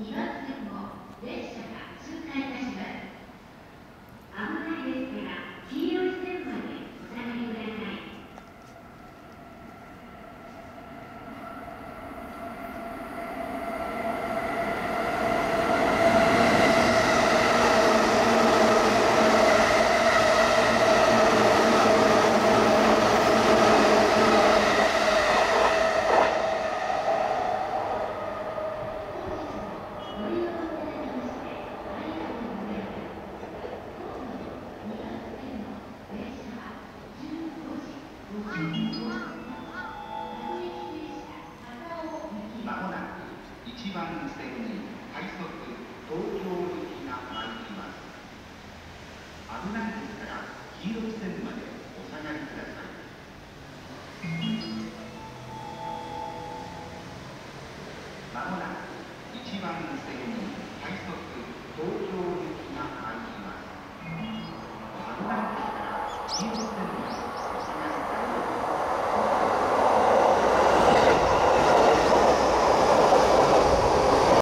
2番線を列車が通過いたします危ないですから黄色い線までお下がりくださいまもなく1番線に快速東京行きが参ります。危ないです。から黄色い線までお下がりくださいまもなく1番線に快速東京行きが参ります。危ないです。から黄色い線まで